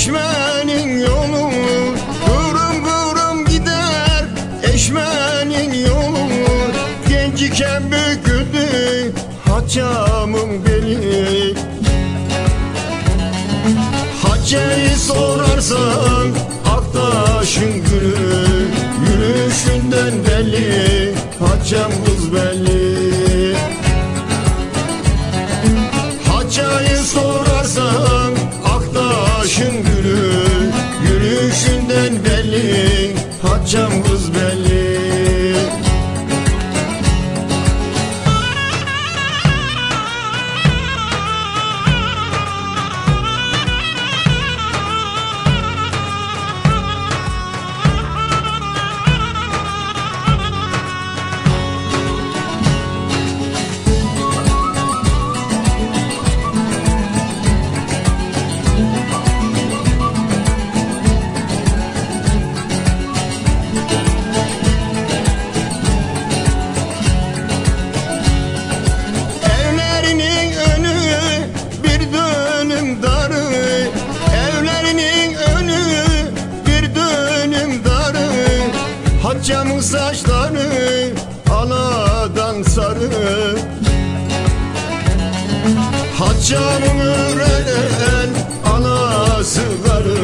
Eşmenin yolu Kıvrım kıvrım gider. Eşmenin yolu Genç iken büküldü Haçamın beli. Haçeri sorarsan Aktaşın gülü Yürüyüşünden belli Haçam kız belli. Sarı Haccamın öğrenen anası karı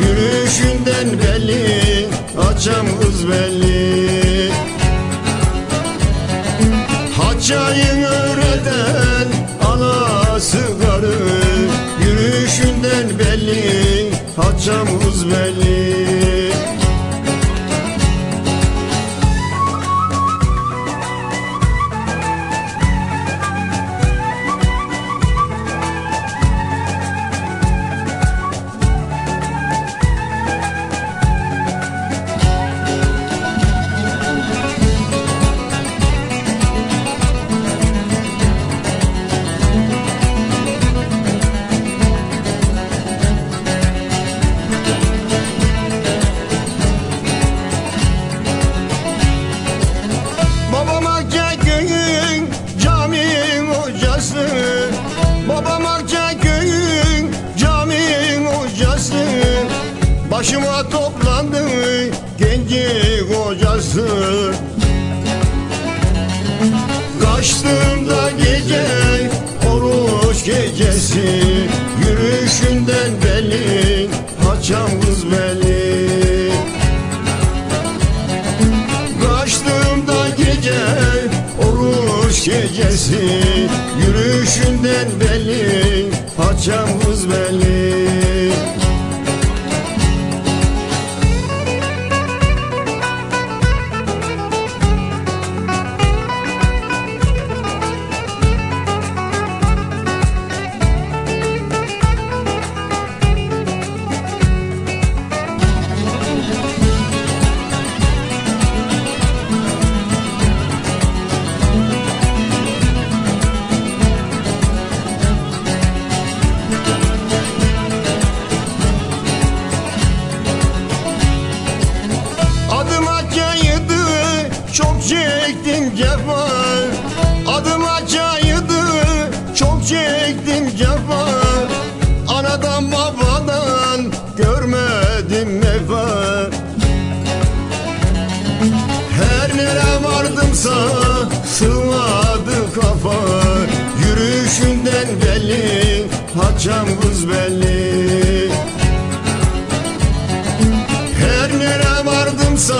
Yürüyüşünden belli Haccam kız belli. Haccayı öğreten anası karı Yürüyüşünden belli Haccamız belli Başıma toplandı genci kocası. Kaçtığımda gece oruç gecesi. Yürüyüşünden belli haçam kız belli. Kaçtığımda gece oruç gecesi. Yürüyüşünden belli haçamız belli kız belli. Her nere vardımsa